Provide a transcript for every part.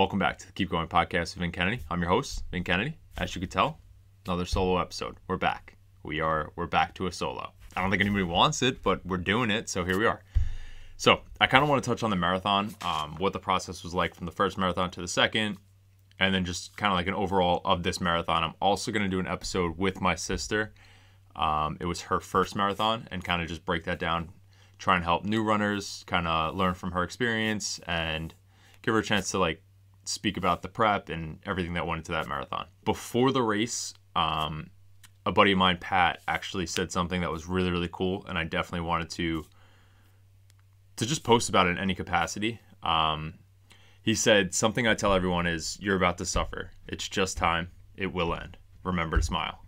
Welcome back to the Keep Going podcast with Vin Kennedy. I'm your host, Vin Kennedy. As you could tell, another solo episode. We're back. We are we're back to a solo. I don't think anybody wants it, but we're doing it, so here we are. So I kind of want to touch on the marathon, um, what the process was like from the first marathon to the second, and then just kind of like an overall of this marathon. I'm also going to do an episode with my sister. Um, it was her first marathon, and kind of just break that down, try and help new runners kind of learn from her experience and give her a chance to like speak about the prep and everything that went into that marathon. Before the race, um, a buddy of mine, Pat, actually said something that was really, really cool, and I definitely wanted to to just post about it in any capacity. Um, he said something I tell everyone is you're about to suffer. It's just time. It will end. Remember to smile.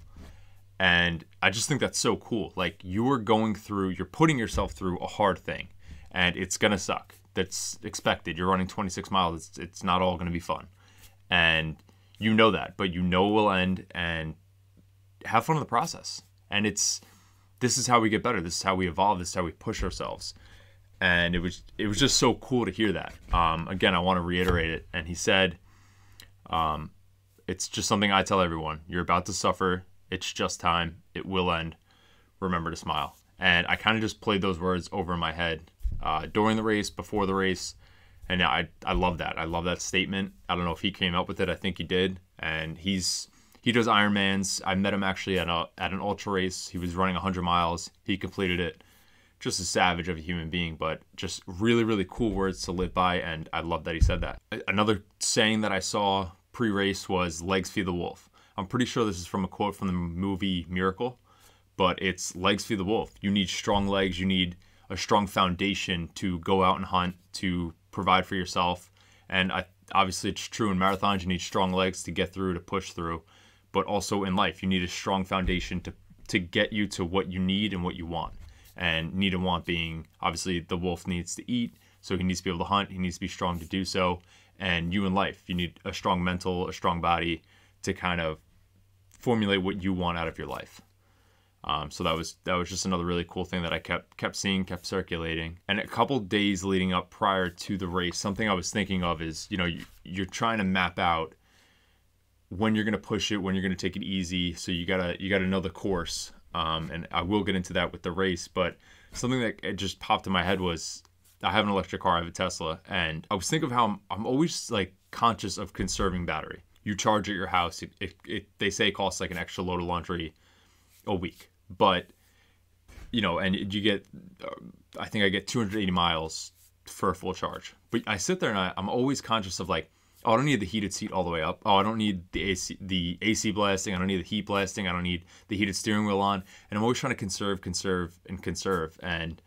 And I just think that's so cool. Like you are going through, you're putting yourself through a hard thing, and it's gonna suck that's expected. You're running 26 miles. It's, it's not all going to be fun. And you know that, but you know it will end and have fun in the process. And it's this is how we get better. This is how we evolve. This is how we push ourselves. And it was it was just so cool to hear that. Um, again, I want to reiterate it. And he said, um, "It's just something I tell everyone. You're about to suffer. It's just time. It will end. Remember to smile." And I kind of just played those words over in my head uh, during the race, before the race. And I, I love that. I love that statement. I don't know if he came up with it. I think he did. And he's he does Ironmans. I met him actually at a at an ultra race. He was running 100 miles. He completed it. Just a savage of a human being, but just really really cool words to live by. And I love that he said that. Another saying that I saw pre-race was "legs feed the wolf." I'm pretty sure this is from a quote from the movie Miracle, but it's "legs feed the wolf." You need strong legs. You need a strong foundation to go out and hunt, to provide for yourself. And I, obviously, it's true in marathons, you need strong legs to get through, to push through. But also in life, you need a strong foundation to, to get you to what you need and what you want. And need and want being obviously the wolf needs to eat, so he needs to be able to hunt, he needs to be strong to do so. And you in life, you need a strong mental, a strong body to kind of formulate what you want out of your life. Um, so that was that was just another really cool thing that I kept kept seeing, kept circulating. And a couple days leading up prior to the race, something I was thinking of is you know you, you're trying to map out when you're going to push it, when you're going to take it easy. So you gotta you gotta know the course. Um, and I will get into that with the race, but something that just popped in my head was I have an electric car, I have a Tesla, and I was thinking of how I'm, I'm always like conscious of conserving battery. You charge at your house, it, it, it, they say it costs like an extra load of laundry a week but you know, and you get, uh, I think I get 280 miles for a full charge. But I sit there and I, I'm always conscious of like, oh, I don't need the heated seat all the way up. Oh, I don't need the AC, the AC blasting. I don't need the heat blasting. I don't need the heated steering wheel on. And I'm always trying to conserve, conserve, and conserve. And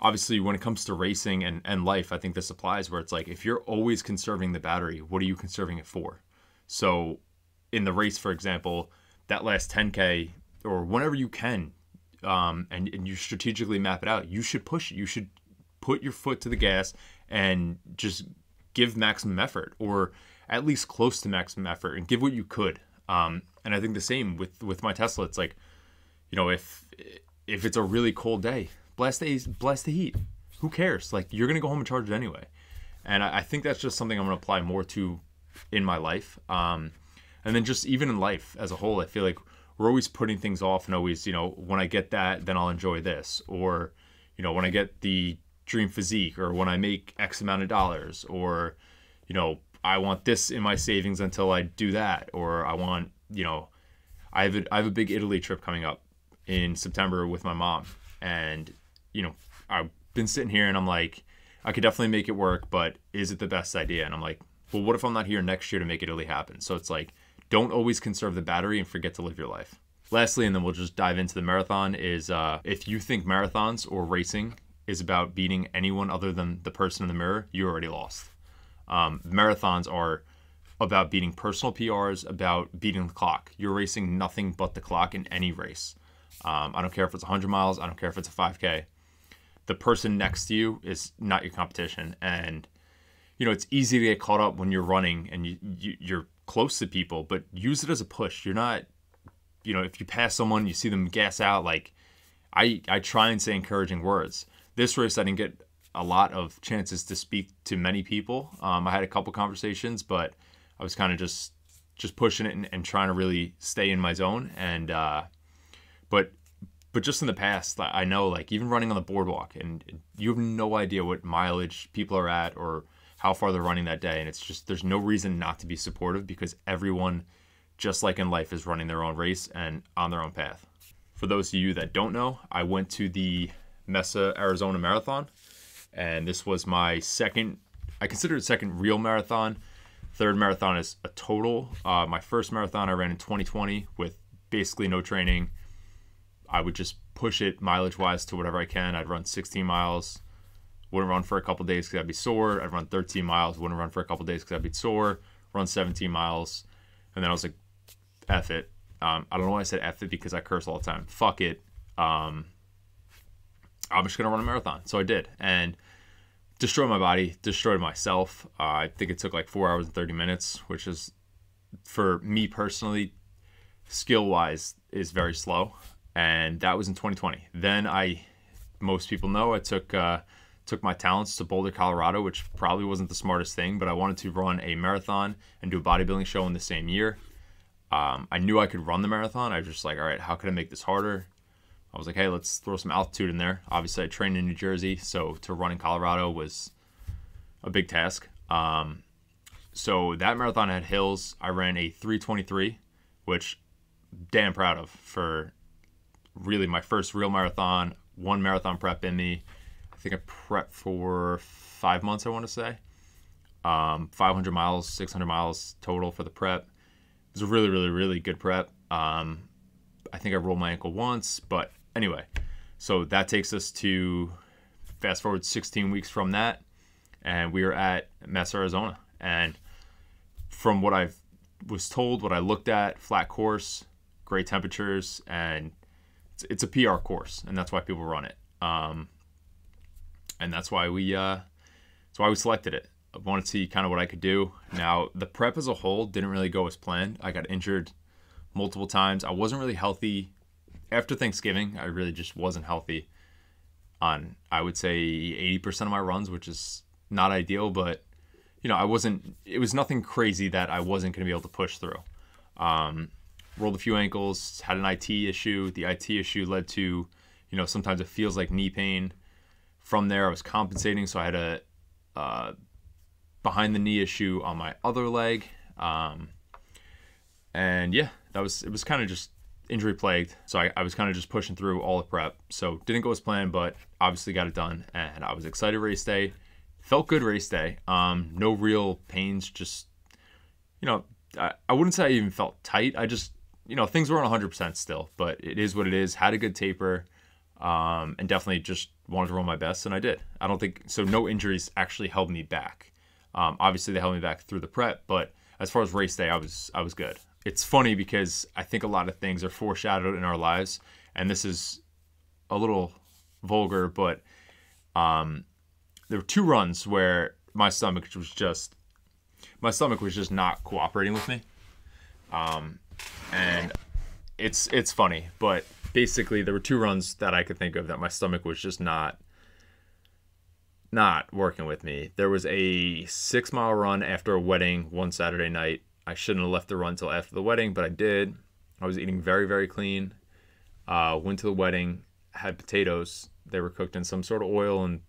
obviously, when it comes to racing and, and life, I think this applies where it's like, if you're always conserving the battery, what are you conserving it for? So in the race, for example, that last 10K, or whenever you can, um, and, and you strategically map it out, you should push it. You should put your foot to the gas and just give maximum effort, or at least close to maximum effort, and give what you could. Um, and I think the same with with my Tesla. It's like, you know, if if it's a really cold day, blast the blast the heat. Who cares? Like you're gonna go home and charge it anyway. And I, I think that's just something I'm gonna apply more to in my life. Um, and then just even in life as a whole, I feel like we're always putting things off and always, you know, when I get that, then I'll enjoy this. Or, you know, when I get the dream physique or when I make X amount of dollars or, you know, I want this in my savings until I do that. Or I want, you know, I have a, I have a big Italy trip coming up in September with my mom. And, you know, I've been sitting here and I'm like, I could definitely make it work, but is it the best idea? And I'm like, well, what if I'm not here next year to make Italy happen? So it's like, don't always conserve the battery and forget to live your life. Lastly, and then we'll just dive into the marathon, is uh, if you think marathons or racing is about beating anyone other than the person in the mirror, you already lost. Um, marathons are about beating personal PRs, about beating the clock. You're racing nothing but the clock in any race. Um, I don't care if it's 100 miles, I don't care if it's a 5K. The person next to you is not your competition. And, you know, it's easy to get caught up when you're running and you, you, you're close to people, but use it as a push. You're not, you know, if you pass someone, you see them gas out. Like, I I try and say encouraging words. This race, I didn't get a lot of chances to speak to many people. Um, I had a couple conversations, but I was kind of just just pushing it and, and, trying to really stay in my zone. And uh, but but just in the past, I know like even running on the boardwalk, and you have no idea what mileage people are at or how far they're running that day. And it's just there's no reason not to be supportive because everyone, just like in life, is running their own race and on their own path. For those of you that don't know, I went to the Mesa, Arizona Marathon, and this was my second. I consider it second real marathon. Third marathon is a total. Uh, my first marathon I ran in 2020 with basically no training. I would just push it mileage wise to whatever I can. I'd run 16 miles, wouldn't run for a couple days because I'd be sore. I'd run 13 miles, wouldn't run for a couple days because I'd be sore. Run 17 miles, and then I was like, "F it." Um, I don't know why I said "F it" because I curse all the time. Fuck it. Um, I'm just gonna run a marathon. So I did, and destroyed my body, destroyed myself. Uh, I think it took like four hours and 30 minutes, which is for me personally, skill wise, is very slow. And that was in 2020. Then I, most people know, I took uh, took my talents to Boulder, Colorado, which probably wasn't the smartest thing, but I wanted to run a marathon and do a bodybuilding show in the same year. Um, I knew I could run the marathon. I was just like, all right, how can I make this harder? I was like, hey, let's throw some altitude in there. Obviously, I trained in New Jersey, so to run in Colorado was a big task. Um, so that marathon had hills. I ran a 323, which damn proud of for really my first real marathon. One marathon prep in me. I think I prepped for five months. I want to say, um, 500 miles, 600 miles total for the prep. It was a really, really, really good prep. Um, I think I rolled my ankle once, but Anyway, so that takes us to fast forward 16 weeks from that, and we are at Mesa, Arizona. And from what I was told, what I looked at, flat course, great temperatures, and it's, it's a PR course, and that's why people run it. Um, and that's why we uh, that's why we selected it. I wanted to see kind of what I could do. Now the prep as a whole didn't really go as planned. I got injured multiple times. I wasn't really healthy after Thanksgiving, I really just wasn't healthy on I would say 80% of my runs, which is not ideal, but you know, I wasn't it was nothing crazy that I wasn't going to be able to push through. Um, rolled a few ankles, had an IT issue. The IT issue led to, you know, sometimes it feels like knee pain. From there, I was compensating, so I had a uh, behind the knee issue on my other leg. Um, and yeah, that was it was kind of just injury plagued. So I, I was kind of just pushing through all the prep. So didn't go as planned, but obviously got it done. And I was excited race day. Felt good race day. Um, no real pains. Just, you know, I, I wouldn't say I even felt tight. I just, you know, things weren't 100% still, but it is what it is. Had a good taper. Um, and definitely just wanted to run my best, and I did. I don't think so. No injuries actually held me back. Um, obviously, they held me back through the prep, but as far as race day, I was I was good it's funny because I think a lot of things are foreshadowed in our lives, and this is a little vulgar, but um, there were two runs where my stomach was just my stomach was just not cooperating with me, um, and it's it's funny, but basically there were two runs that I could think of that my stomach was just not not working with me. There was a six mile run after a wedding one Saturday night I shouldn't have left the run until after the wedding, but I did. I was eating very, very clean. Uh, went to the wedding, had potatoes. They were cooked in some sort of oil and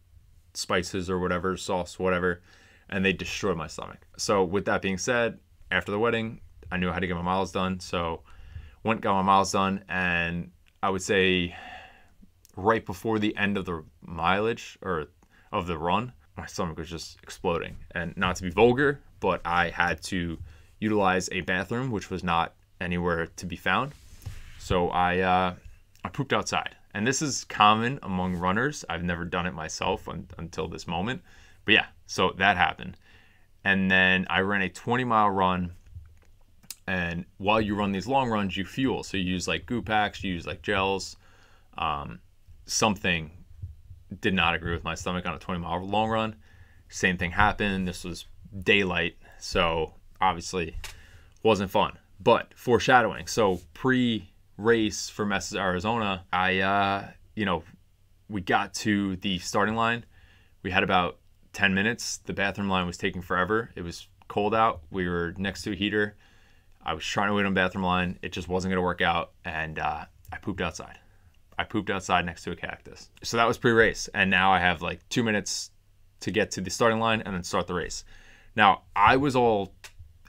spices or whatever, sauce, whatever, and they destroyed my stomach. So, with that being said, after the wedding, I knew how to get my miles done. So, went, got my miles done, and I would say right before the end of the mileage or of the run, my stomach was just exploding. And not to be vulgar, but I had to utilize a bathroom, which was not anywhere to be found. So I uh, I pooped outside, and this is common among runners. I've never done it myself un- until this moment, but yeah, so that happened. And then I ran a 20 mile run. And while you run these long runs, you fuel. So you use like goo packs, you use like gels. Um, something did not agree with my stomach on a 20 mile long run. Same thing happened. This was daylight. So obviously wasn't fun. But foreshadowing. So pre race for Mesa, Arizona, I uh, you know, we got to the starting line. We had about 10 minutes. The bathroom line was taking forever. It was cold out. We were next to a heater. I was trying to wait on bathroom line. It just wasn't going to work out. And uh, I pooped outside. I pooped outside next to a cactus. So that was pre race. And now I have like two minutes to get to the starting line and then start the race. Now, I was all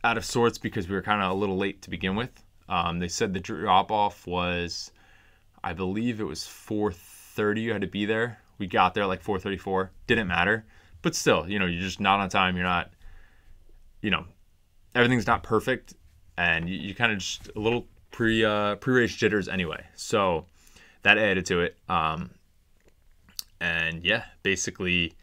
out of sorts because we were kind of a little late to begin with. Um, they said the drop off was, I believe it was 4:30. You had to be there. We got there like 4:34. Didn't matter, but still, you know, you're just not on time. You're not, you know, everything's not perfect, and you, you kind of just a little pre uh, pre race jitters anyway. So that added to it. Um, and yeah, basically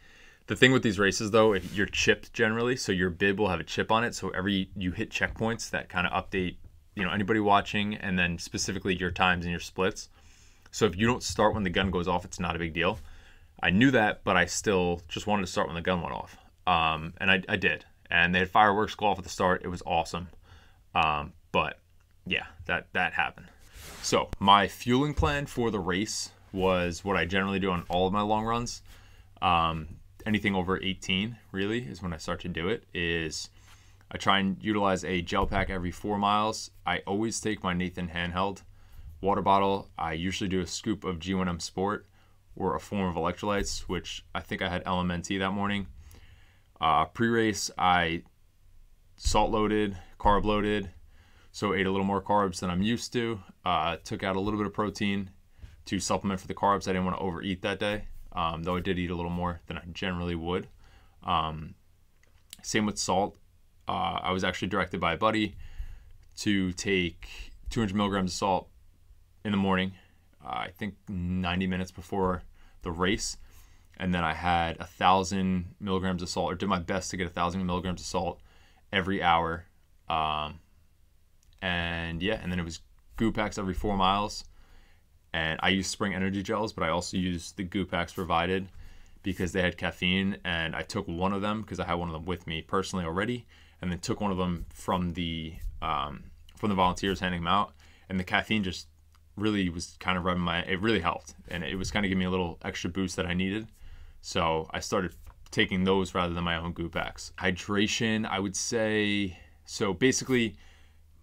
the thing with these races, though, if you're chipped generally, so your bib will have a chip on it. So every you hit checkpoints that kind of update, you know, anybody watching, and then specifically your times and your splits. So if you don't start when the gun goes off, it's not a big deal. I knew that, but I still just wanted to start when the gun went off, um, and I, I, did. And they had fireworks go off at the start. It was awesome, um, but yeah, that that happened. So my fueling plan for the race was what I generally do on all of my long runs. Um, anything over 18 really is when I start to do it is I try and utilize a gel pack every four miles. I always take my Nathan handheld water bottle. I usually do a scoop of G1M Sport or a form of electrolytes, which I think I had LMNT that morning. Uh, pre-race, I salt loaded, carb loaded, so ate a little more carbs than I'm used to. Uh, took out a little bit of protein to supplement for the carbs. I didn't want to overeat that day um, though I did eat a little more than I generally would. Um, same with salt. Uh, I was actually directed by a buddy to take 200 milligrams of salt in the morning, uh, I think 90 minutes before the race. And then I had a thousand milligrams of salt, or did my best to get a thousand milligrams of salt every hour. Um, and yeah, and then it was goo packs every four miles and I use Spring Energy gels, but I also used the goo packs provided because they had caffeine, and I took one of them because I had one of them with me personally already, and then took one of them from the um, from the volunteers handing them out, and the caffeine just really was kind of rubbing my. It really helped, and it was kind of giving me a little extra boost that I needed. So I started taking those rather than my own goo packs. Hydration, I would say. So basically,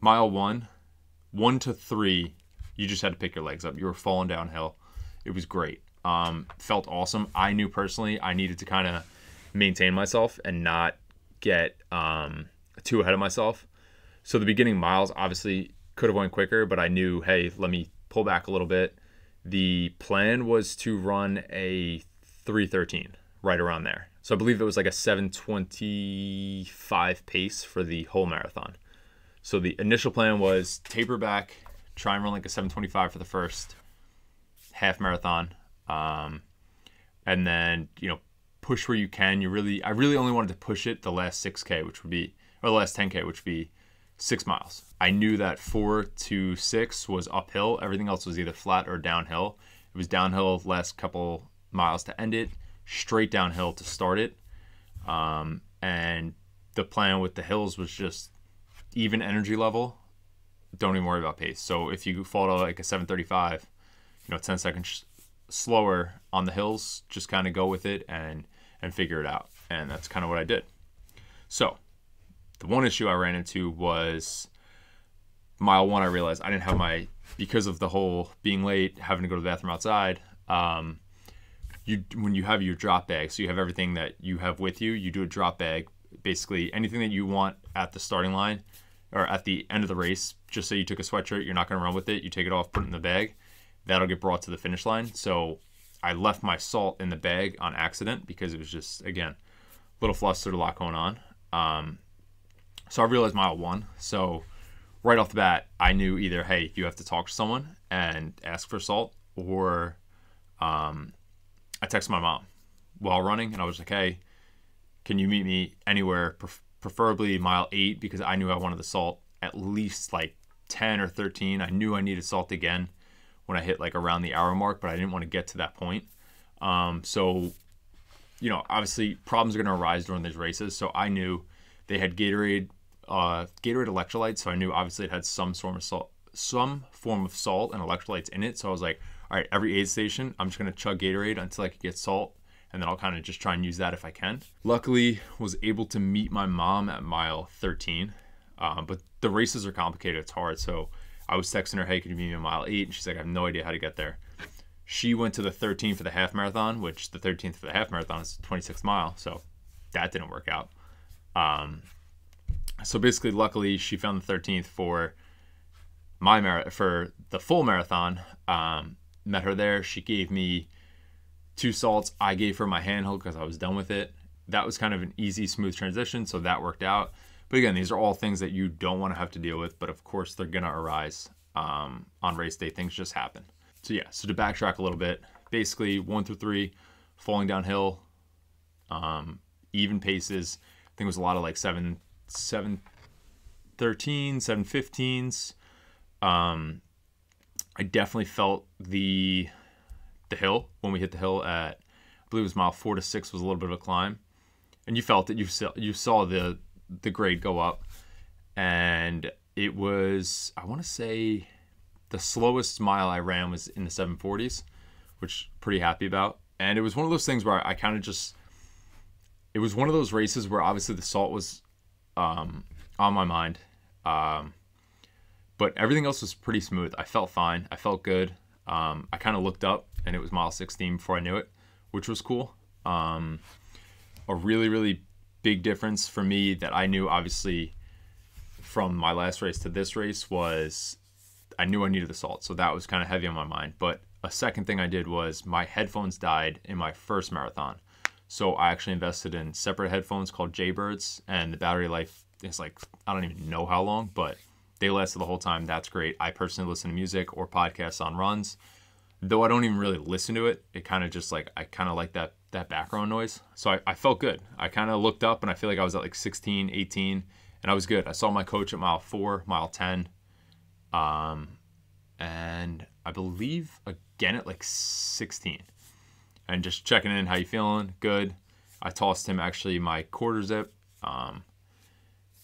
mile one, one to three you just had to pick your legs up. You were falling downhill. It was great. Um, felt awesome. I knew personally I needed to kind of maintain myself and not get um, too ahead of myself. So the beginning miles obviously could have went quicker, but I knew, hey, let me pull back a little bit. The plan was to run a 313 right around there. So I believe it was like a 725 pace for the whole marathon. So the initial plan was taper back try and run like a 725 for the first half marathon. Um, and then, you know, push where you can. You really, I really only wanted to push it the last 6K, which would be, or the last 10K, which would be six miles. I knew that four to six was uphill. Everything else was either flat or downhill. It was downhill last couple miles to end it, straight downhill to start it. Um, and the plan with the hills was just even energy level don't even worry about pace. So if you fall to like a 735, you know, 10 seconds slower on the hills, just kind of go with it and and figure it out. And that's kind of what I did. So the one issue I ran into was mile one. I realized I didn't have my because of the whole being late, having to go to the bathroom outside. Um, you when you have your drop bag, so you have everything that you have with you. You do a drop bag, basically anything that you want at the starting line or at the end of the race, just say you took a sweatshirt, you're not going to run with it, you take it off, put it in the bag, that'll get brought to the finish line. So I left my salt in the bag on accident because it was just, again, a little flustered, a lot going on. Um, so I realized mile one. So right off the bat, I knew either, hey, you have to talk to someone and ask for salt, or um, I texted my mom while running and I was like, hey, can you meet me anywhere? preferably mile eight because I knew I wanted the salt at least like 10 or 13. I knew I needed salt again when I hit like around the hour mark, but I didn't want to get to that point. Um, so, you know, obviously problems are going to arise during these races. So I knew they had Gatorade, uh, Gatorade electrolytes. So I knew obviously it had some form of salt, some form of salt and electrolytes in it. So I was like, all right, every aid station, I'm just to chug Gatorade until I could get salt. and then I'll kind of just try and use that if I can. Luckily, was able to meet my mom at mile 13, um, but the races are complicated. It's hard. So I was texting her, "Hey, can you meet me at mile eight? And she's like, "I have no idea how to get there." She went to the 13 for the half marathon, which the 13th for the half marathon is 26 mile, so that didn't work out. Um, so basically, luckily, she found the 13th for my mar- for the full marathon. Um, met her there. She gave me two salts. I gave her my handhold because I was done with it. That was kind of an easy, smooth transition, so that worked out. But again, these are all things that you don't want to have to deal with, but of course they're gonna arise um, on race day. Things just happen. So yeah. So to backtrack a little bit, basically one through three, falling downhill, um, even paces. I think it was a lot of like seven, seven, 13, 715s. Um, I definitely felt the the hill when we hit the hill at I believe it was mile four to six was a little bit of a climb, and you felt it. You saw you saw the the grade go up, and it was I want to say the slowest mile I ran was in the 740s, which pretty happy about. And it was one of those things where I, I kind of just it was one of those races where obviously the salt was um, on my mind. Um, but everything else was pretty smooth. I felt fine. I felt good. Um, I kind of looked up and it was mile 16 before I knew it, which was cool. Um, a really, really big difference for me that I knew obviously from my last race to this race was I knew I needed the salt. So that was kind of heavy on my mind. But a second thing I did was my headphones died in my first marathon. So I actually invested in separate headphones called Jaybirds, and the battery life is like I don't even know how long, but they lasted the whole time. That's great. I personally listen to music or podcasts on runs. Though I don't even really listen to it, it kind of just like I kind of like that that background noise. So I, I felt good. I kind of looked up and I feel like I was at like 16, 18, and I was good. I saw my coach at mile four, mile 10, um, and I believe again at like 16, and just checking in. How you feeling? Good. I tossed him actually my quarter zip, um,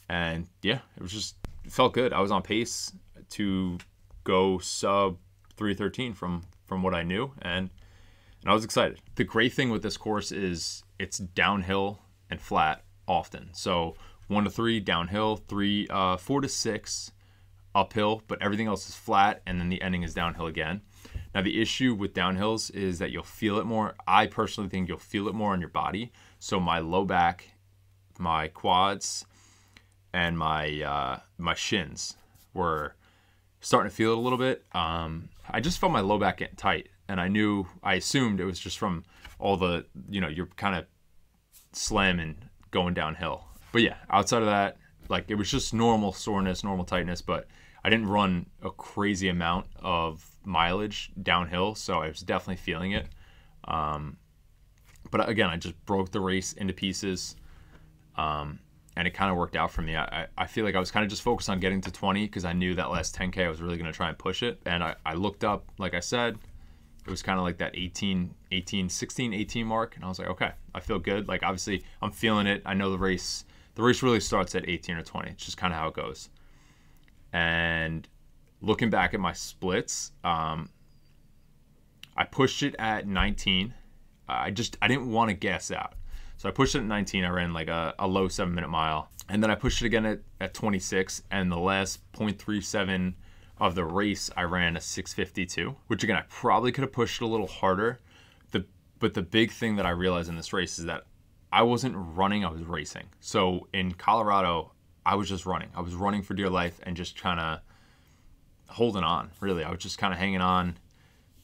and yeah, it was just felt good. I was on pace to go sub 313 from from what I knew, and and I was excited. The great thing with this course is it's downhill and flat often. So one to three downhill, three, uh, four to six uphill, but everything else is flat, and then the ending is downhill again. Now the issue with downhills is that you'll feel it more. I personally think you'll feel it more on your body. So my low back, my quads, and my uh, my shins were starting to feel it a little bit. Um, I just felt my low back getting tight, and I knew I assumed it was just from all the you know you're kind of slamming going downhill. But yeah, outside of that, like it was just normal soreness, normal tightness, but I didn't run a crazy amount of mileage downhill, so I was definitely feeling it. Um, but again, I just broke the race into pieces. Um, and it kind of worked out for me. I, I feel like I was kind of just focused on getting to 20 because I knew that last 10K I was really going to try and push it. And I, I looked up, like I said, it was kind of like that 18, 18, 16, 18 mark. And I was like, okay, I feel good. Like, obviously, I'm feeling it. I know the race, the race really starts at 18 or 20. It's just kind of how it goes. And looking back at my splits, um, I pushed it at 19. I just, I didn't want to gas out. So I pushed it at 19. I ran like a, a low seven minute mile. And then I pushed it again at, at 26. And the last 0.37 of the race, I ran a 652, which again, I probably could have pushed it a little harder. The, but the big thing that I realized in this race is that I wasn't running, I was racing. So in Colorado, I was just running. I was running for dear life and just kind of holding on, really. I was just kind of hanging on,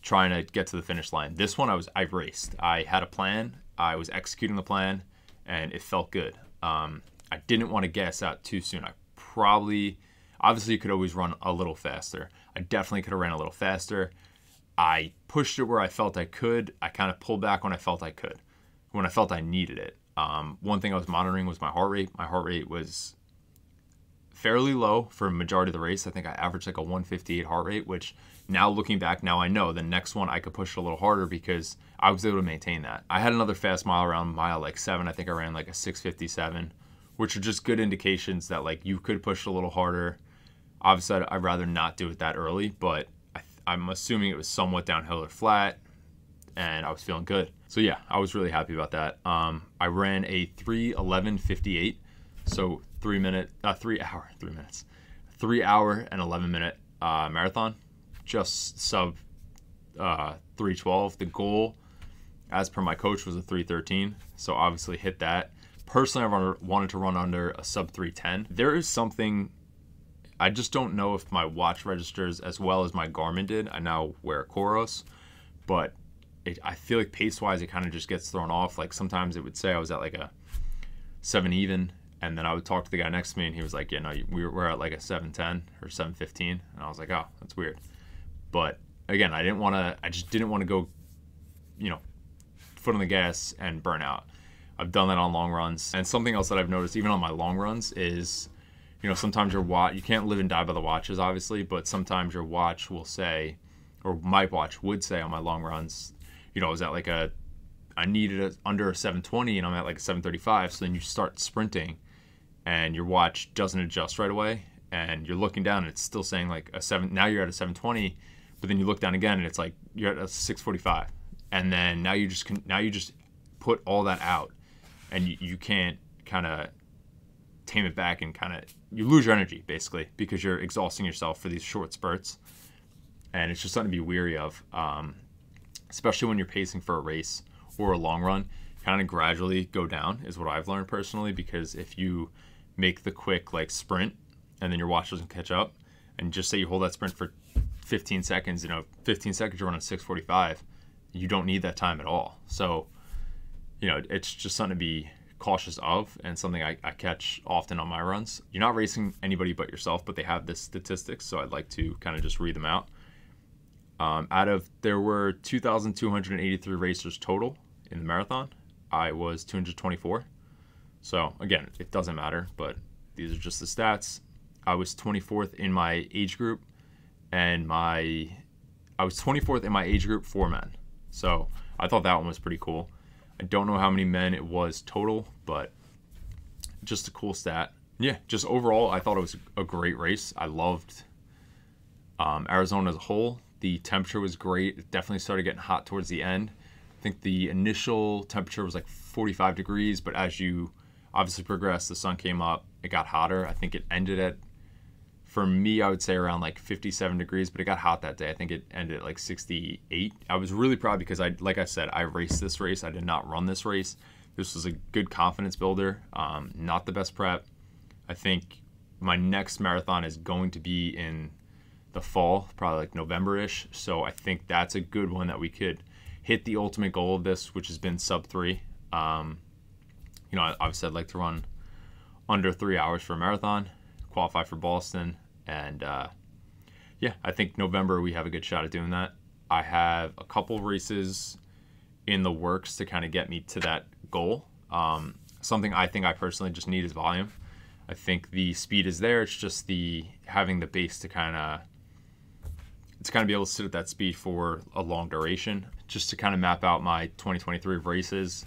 trying to get to the finish line. This one, I was, I raced. I had a plan I was executing the plan, and it felt good. Um, I didn't want to gas out too soon. I probably, obviously, could always run a little faster. I definitely could have ran a little faster. I pushed it where I felt I could. I kind of pulled back when I felt I could, when I felt I needed it. Um, one thing I was monitoring was my heart rate. My heart rate was fairly low for a majority of the race. I think I averaged like a 158 heart rate, which now looking back, now I know the next one I could push a little harder because I was able to maintain that. I had another fast mile around mile like seven. I think I ran like a 657, which are just good indications that like you could push a little harder. Obviously, I'd rather not do it that early, but I, am assuming it was somewhat downhill or flat. and I was feeling good. So yeah, I was really happy about that. Um, I ran a 3:11:58, so three minute, uh, three hour, three minutes, three hour and 11 minute uh, marathon, just sub uh, 312. The goal, as per my coach, was a 313. So obviously hit that. Personally, I wanted to run under a sub 310. There is something I just don't know if my watch registers as well as my Garmin did. I now wear a Coros, but it, I feel like pace wise, it kind of just gets thrown off. Like sometimes it would say I was at like a seven even, and then I would talk to the guy next to me, and he was like, "Yeah, no, we we're at like a seven ten or 715," and I was like, "Oh, that's weird." But again, I didn't want to. I just didn't want to go, you know, foot on the gas and burn out. I've done that on long runs, and something else that I've noticed, even on my long runs, is you know sometimes your watch you can't live and die by the watches obviously but sometimes your watch will say or my watch would say on my long runs you know I was at like a I needed a, under a 720 and I'm at like a 735 so then you start sprinting and your watch doesn't adjust right away and you're looking down and it's still saying like a 7 now you're at a 720 but then you look down again and it's like you're at a 645 and then now you just can now you just put all that out and you, you can't kind of tame it back and kind of you lose your energy basically because you're exhausting yourself for these short spurts. And it's just something to be weary of um, especially when you're pacing for a race or a long run kind of gradually go down is what i've learned personally because if you make the quick like sprint and then your watch doesn't catch up and just say you hold that sprint for 15 seconds you know 15 seconds you're running 645 you don't need that time at all so you know it's just something to be cautious of and something I, I, catch often on my runs. You're not racing anybody but yourself, but they have this statistics, so I'd like to kind of just read them out. Um, out of there were 2,283 racers total in the marathon. I was 224. So again, it doesn't matter, but these are just the stats. I was 24th in my age group, and my I was 24th in my age group for men. So I thought that one was pretty cool. I don't know how many men it was total, but just a cool stat. Yeah, just overall, I thought it was a great race. I loved um, Arizona as a whole. The temperature was great. It definitely started getting hot towards the end. I think the initial temperature was like 45 degrees, but as you obviously progressed, the sun came up, it got hotter. I think it ended at for me, I would say around like 57 degrees, but it got hot that day. I think it ended at like 68. I was really proud because I, like I said, I raced this race. I did not run this race. This was a good confidence builder. Um, not the best prep. I think my next marathon is going to be in the fall, probably like November-ish. So I think that's a good one that we could hit the ultimate goal of this, which has been sub three. Um, you know, obviously I'd like to run under three hours for a marathon qualify for Boston. And uh, yeah, I think November we have a good shot at doing that. I have a couple races in the works to kind of get me to that goal. Um, something I think I personally just need is volume. I think the speed is there. It's just the having the base to kind of to kind of be able to sit at that speed for a long duration. Just to kind of map out my 2023 races.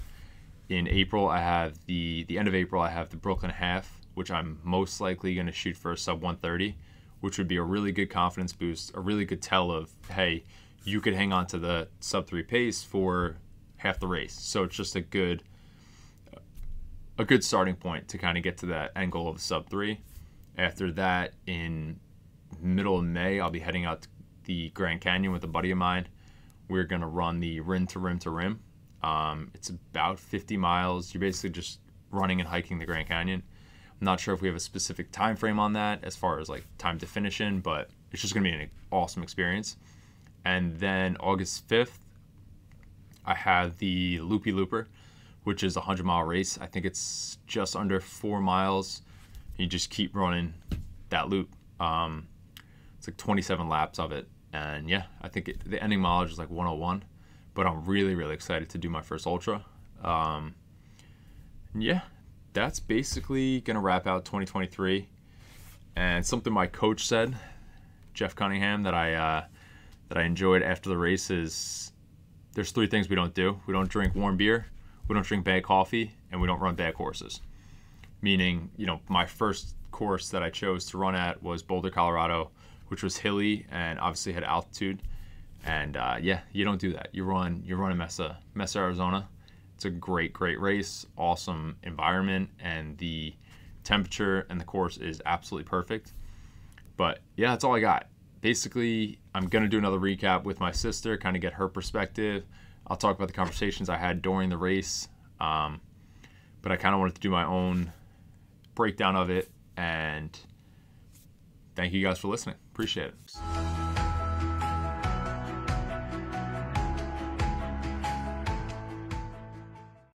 In April, I have the the end of April. I have the Brooklyn Half which I'm most likely going to shoot for a sub 130, which would be a really good confidence boost, a really good tell of, hey, you could hang on to the sub 3 pace for half the race. So it's just a good a good starting point to kind of get to that end goal of sub 3. After that in middle of May, I'll be heading out to the Grand Canyon with a buddy of mine. We're going to run the rim to rim to rim. Um, it's about 50 miles. You're basically just running and hiking the Grand Canyon. I'm not sure if we have a specific time frame on that as far as like time to finish in, but it's just gonna be an awesome experience. And then August 5th, I have the Loopy Looper, which is a 100 mile race. I think it's just under four miles. You just keep running that loop. Um, it's like 27 laps of it. And yeah, I think it, the ending mileage is like 101. But I'm really, really excited to do my first ultra. Um, yeah, that's basically going to wrap out 2023. And something my coach said, Jeff Cunningham, that I uh, that I enjoyed after the race is there's three things we don't do. We don't drink warm beer, we don't drink bad coffee, and we don't run bad courses. Meaning, you know, my first course that I chose to run at was Boulder, Colorado, which was hilly and obviously had altitude. And uh, yeah, you don't do that. You run you run a Mesa Mesa Arizona. It's a great great race, awesome environment, and the temperature and the course is absolutely perfect. But yeah, that's all I got. Basically, I'm gonna do another recap with my sister, kind of get her perspective. I'll talk about the conversations I had during the race. Um, but I kind of wanted to do my own breakdown of it. And thank you guys for listening. Appreciate it.